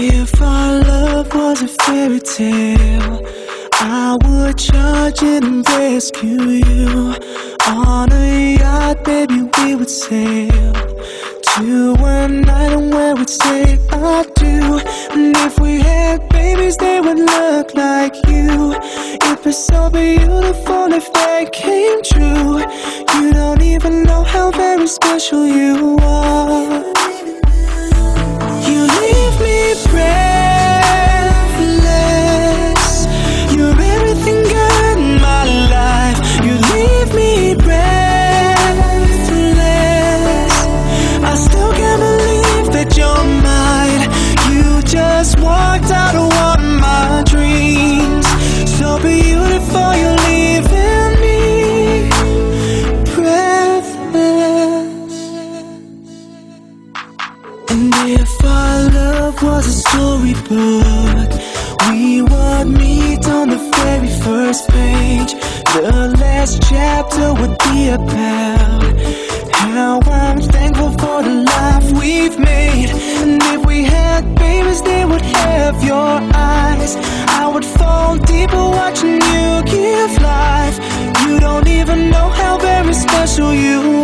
If our love was a fairy tale, I would charge in and rescue you. On a yacht, baby, we would sail to an island where we'd say I do. And if we had babies, they would look like you. It was so beautiful if they came true. You don't even know how very special you are. And if our love was a storybook, we would meet on the very first page. The last chapter would be about how I'm thankful for the life we've made. And if we had babies, they would have your eyes. I would fall deeper watching you give life. You don't even know how very special you